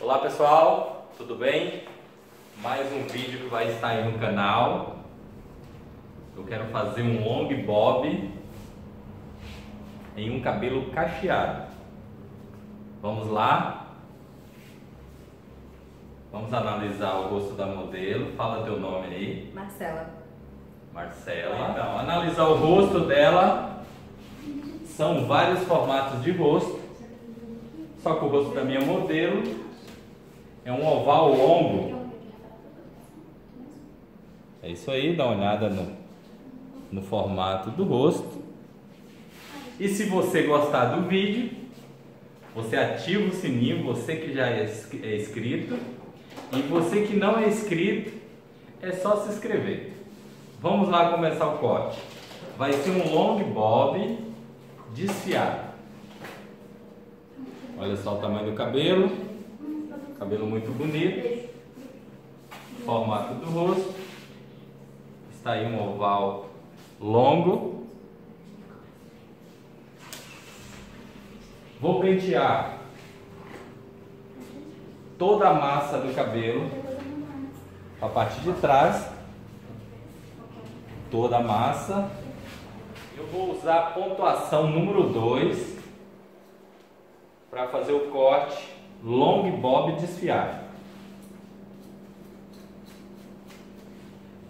Olá pessoal, tudo bem? Mais um vídeo que vai estar aí no canal. Eu quero fazer um long bob em um cabelo cacheado. Vamos lá? Vamos analisar o rosto da modelo. Fala teu nome aí. Marcela. Marcela. Então, analisar o rosto dela. São vários formatos de rosto. Só que o rosto da minha modelo é um oval longo. É isso aí, dá uma olhada no, no formato do rosto. E se você gostar do vídeo, você ativa o sininho, você que já é é inscrito. E você que não é inscrito, é só se inscrever. Vamos lá começar o corte. Vai ser um long bob desfiado. Olha só o tamanho do cabelo. Cabelo muito bonito. Formato do rosto. Está aí um oval longo. Vou pentear toda a massa do cabelo a partir de trás. Toda a massa. Eu vou usar a pontuação número 2 para fazer o corte long bob desfiado.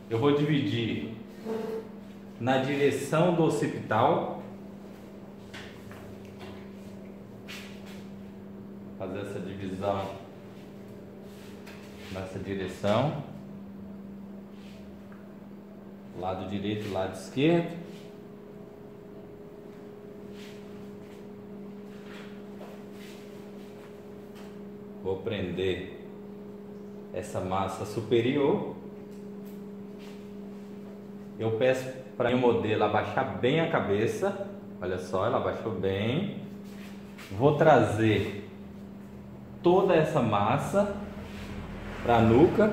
Eu vou dividir na direção do occipital. Fazer essa divisão nessa direção. Lado direito e lado esquerdo. Prender essa massa superior. Eu peço para minha modelo abaixar bem a cabeça. Olha só, ela abaixou bem. Vou trazer toda essa massa para a nuca.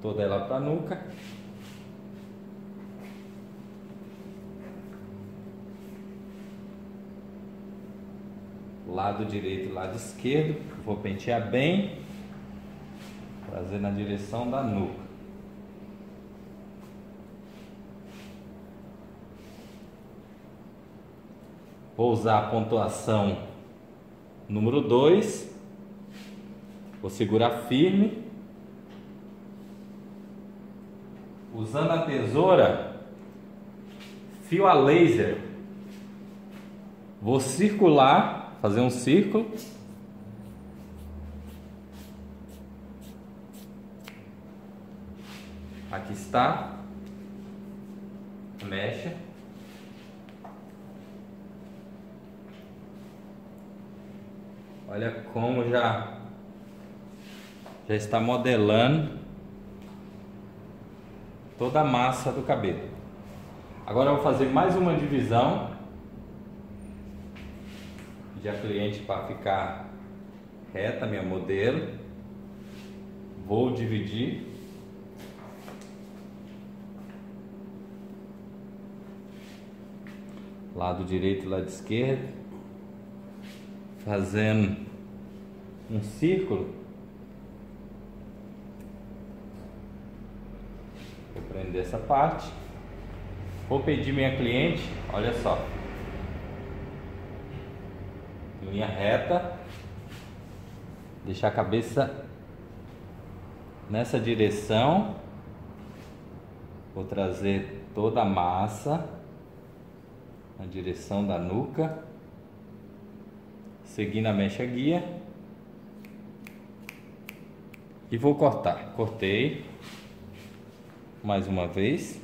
Toda ela para a nuca. Lado direito e lado esquerdo. Vou pentear bem, trazer na direção da nuca. Vou usar a pontuação número 2. Vou segurar firme. Usando a tesoura fio a laser. Vou circular fazer um círculo. Aqui está mecha. Olha como já já está modelando toda a massa do cabelo. Agora eu vou fazer mais uma divisão pedir a cliente para ficar reta, minha modelo. Vou dividir. Lado direito e lado esquerdo. Fazendo um círculo. Vou prender essa parte. Vou pedir minha cliente, olha só, linha reta, deixar a cabeça nessa direção, vou trazer toda a massa na direção da nuca, seguindo a mecha guia e vou cortar. Cortei mais uma vez.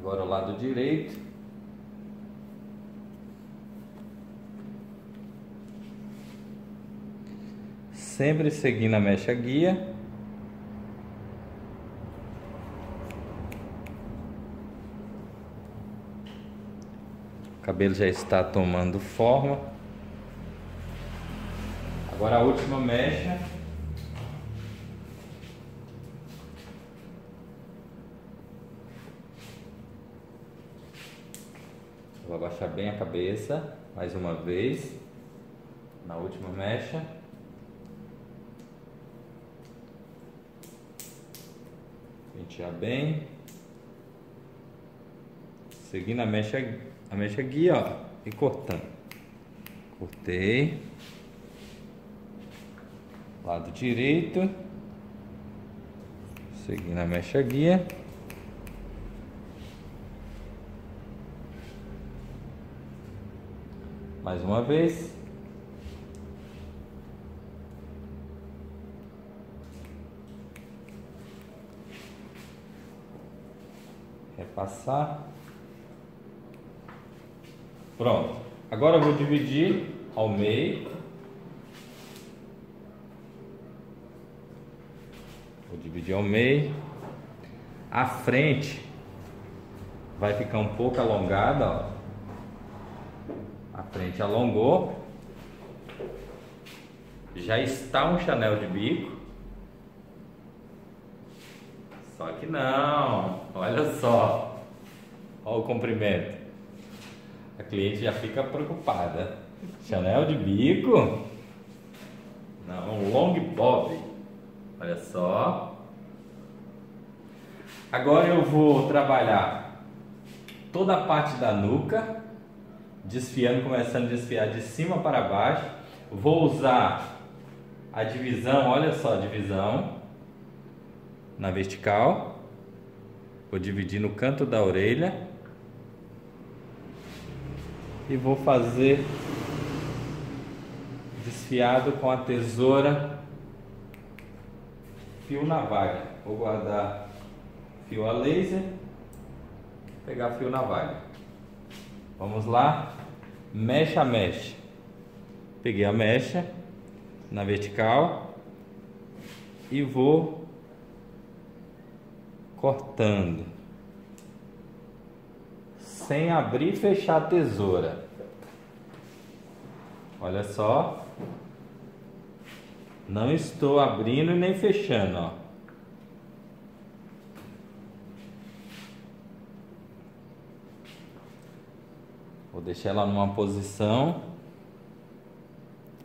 Agora o lado direito. Sempre seguindo a mecha guia. O cabelo já está tomando forma. Agora a última mecha. Vou abaixar bem a cabeça, mais uma vez, na última mecha. Pentear bem. Seguindo a mecha, a mecha guia, ó, e cortando. Cortei. Lado direito. Seguindo a mecha guia. Mais uma vez. Repassar. Pronto. Agora eu vou dividir ao meio. Vou dividir ao meio. A frente vai ficar um pouco alongada, ó. A frente alongou. Já está um chanel de bico. Só que não, olha só. Olha o comprimento a cliente já fica preocupada. Chanel de bico? Não, long bob. Olha só. Agora eu vou trabalhar toda a parte da nuca, desfiando, começando a desfiar de cima para baixo. Vou usar a divisão, olha só divisão na vertical. Vou dividir no canto da orelha e vou fazer desfiado com a tesoura fio navalha. Vou guardar fio a laser, pegar fio navalha. Vamos lá, mecha a mecha. Peguei a mecha na vertical e vou cortando sem abrir e fechar a tesoura. Olha só. Não estou abrindo nem fechando, ó. Vou deixar ela numa posição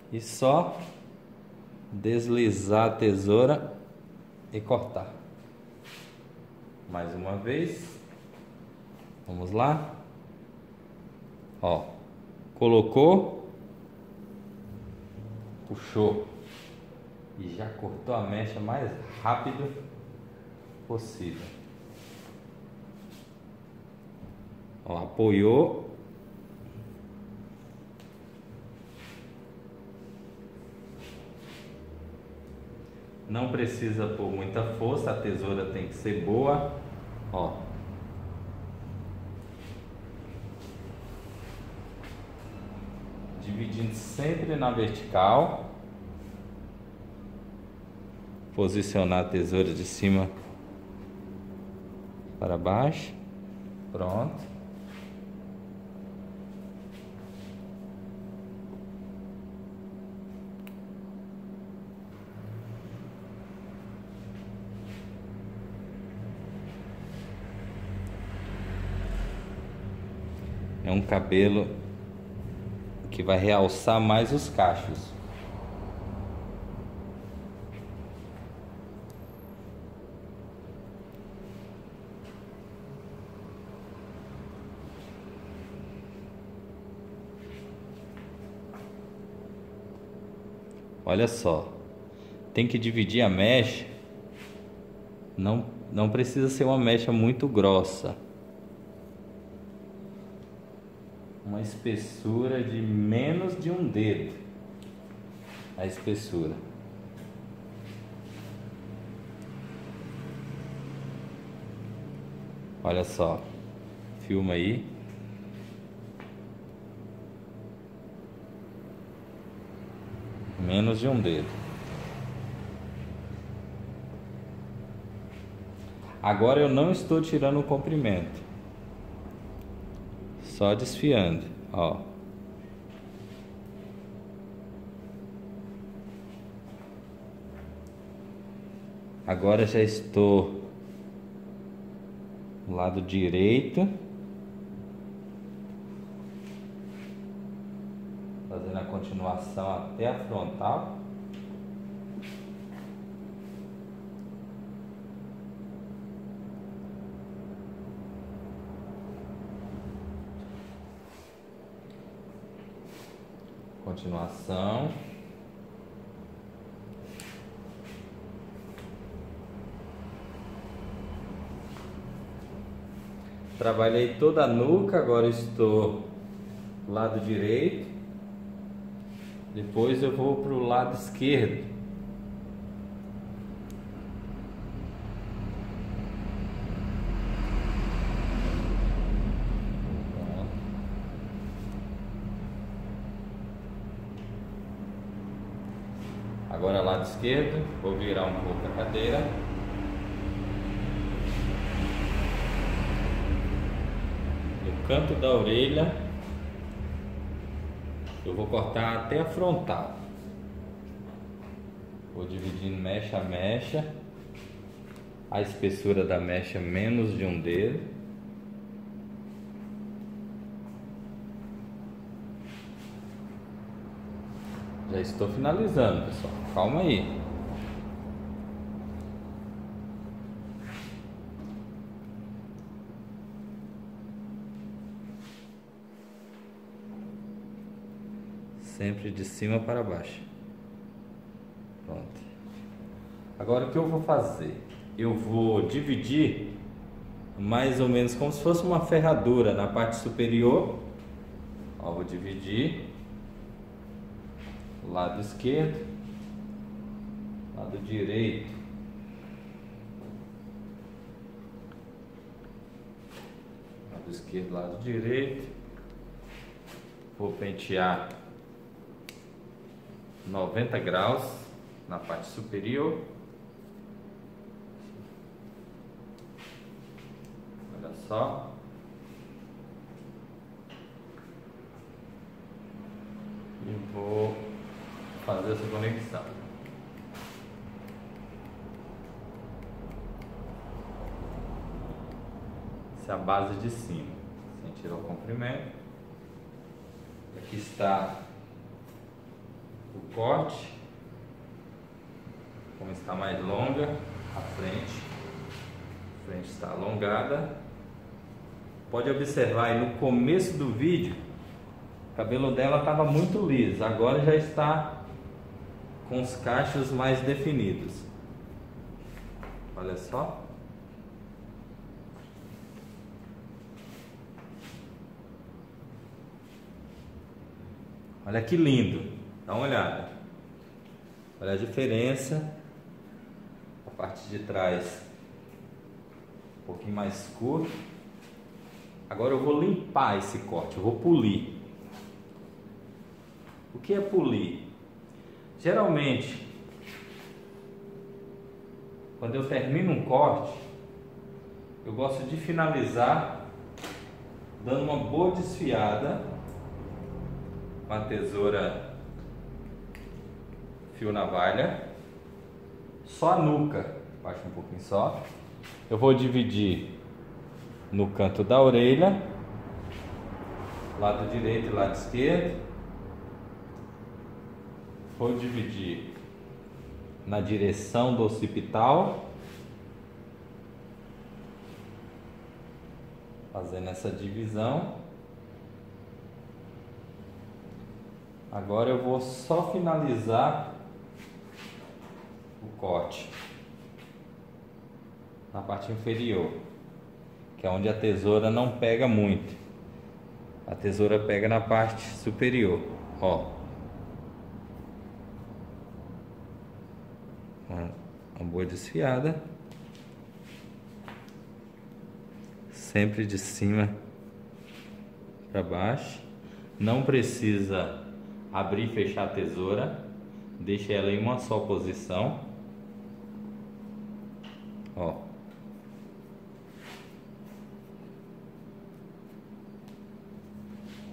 e só deslizar a tesoura e cortar. Mais uma vez. Vamos lá? Ó, colocou, puxou e já cortou a mecha mais rápido possível. Ó, apoiou. Não precisa pôr muita força, a tesoura tem que ser boa. Ó, dividindo sempre na vertical. Posicionar a tesoura de cima para baixo. Pronto. É um cabelo que vai realçar mais os cachos. Olha só, tem que dividir a mecha. Não, não precisa ser uma mecha muito grossa. uma espessura de menos de um dedo. A espessura. Olha só. Filma aí. Menos de um dedo. Agora eu não estou tirando o comprimento só desfiando, Ó. Agora já estou lado direito. Fazendo a continuação até a frontal. Continuação. Trabalhei toda a nuca, agora estou lado direito. Depois eu vou para o lado esquerdo. Agora lado esquerdo, vou virar um pouco a cadeira. canto da orelha eu vou cortar até a frontal. Vou dividindo mecha a mecha. A espessura da mecha menos de um dedo já estou finalizando pessoal calma aí sempre de cima para baixo. Pronto. Agora o que eu vou fazer? Eu vou dividir mais ou menos como se fosse uma ferradura na parte superior. Ó, vou dividir lado esquerdo, lado direito. Lado esquerdo, lado direito. Vou pentear 90 graus na parte superior. Olha só. E vou fazer essa conexão. Essa é a base de cima. Sem tirar o comprimento. Aqui está o corte, como está mais longa, a frente, a frente está alongada. Pode observar aí no começo do vídeo, o cabelo dela estava muito liso, agora já está com os cachos mais definidos. Olha só. Olha que lindo. Dá uma olhada. Olha a diferença. A parte de trás um pouquinho mais curto. Agora eu vou limpar esse corte, eu vou polir. O que é polir? Geralmente, quando eu termino um corte, eu gosto de finalizar dando uma boa desfiada com a tesoura fio navalha, só a nuca, baixa um pouquinho só. Eu vou dividir no canto da orelha, lado direito e lado esquerdo. Vou dividir na direção do occipital, fazendo essa divisão. Agora eu vou só finalizar o corte na parte inferior, que é onde a tesoura não pega muito. A tesoura pega na parte superior, ó. Uma boa desfiada. Sempre de cima para baixo. Não precisa abrir e fechar a tesoura. Deixa ela em uma só posição. Ó.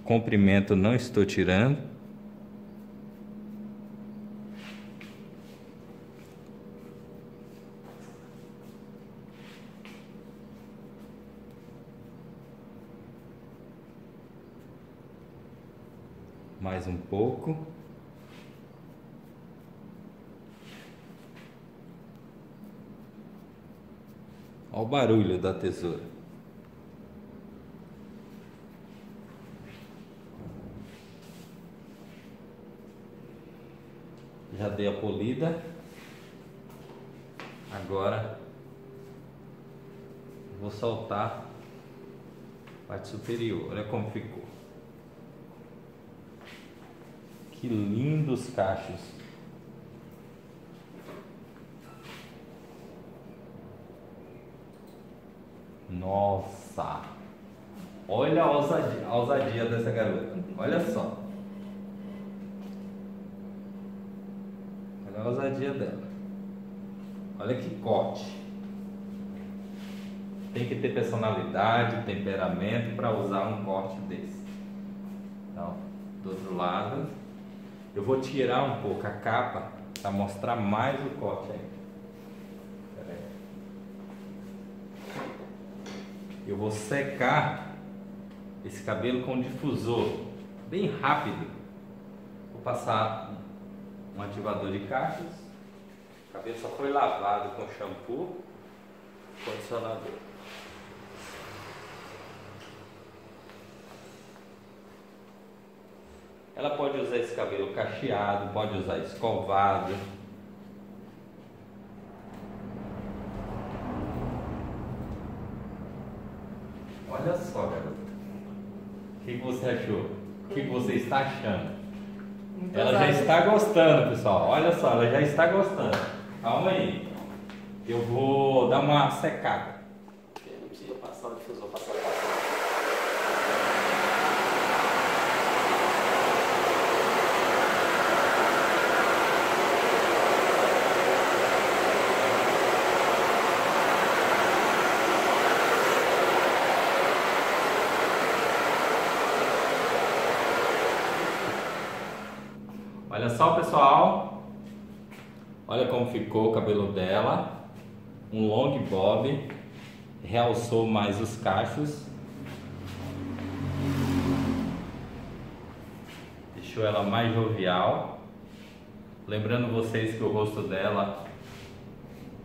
Comprimento não estou tirando. Mais um pouco. Olha o barulho da tesoura. Já dei a polida. Agora vou soltar a parte superior. Olha como ficou. Que lindos cachos. Nossa! Olha a ousadia, a ousadia dessa garota. Olha só. Olha a ousadia dela. Olha que corte. Tem que ter personalidade, temperamento para usar um corte desse. Então, do outro lado, eu vou tirar um pouco a capa para mostrar mais o corte aí. Eu vou secar esse cabelo com difusor bem rápido. Vou passar um ativador de cachos. O cabelo só foi lavado com shampoo, condicionador. Ela pode usar esse cabelo cacheado, pode usar escovado. Olha só, garota. O que, você achou? O que, você está achando? Muito Ela já está gostando, pessoal. Olha só, ela já está gostando. Calma aí. Eu vou dar uma secada. Não precisa passar o difusor, passar o Olha só, pessoal. Ficou o cabelo dela. Um long bob. Realçou mais os cachos. Deixou ela mais jovial. Lembrando vocês que o rosto dela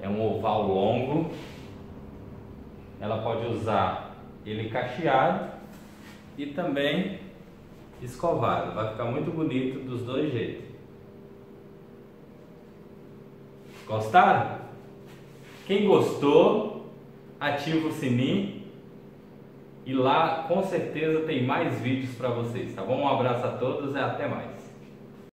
é um oval longo. Ela pode usar ele cacheado e também escovado. Vai ficar muito bonito dos dois jeitos. Gostaram? Quem gostou, ativa o sininho e lá com certeza tem mais vídeos para vocês, tá bom? Um abraço a todos e até mais.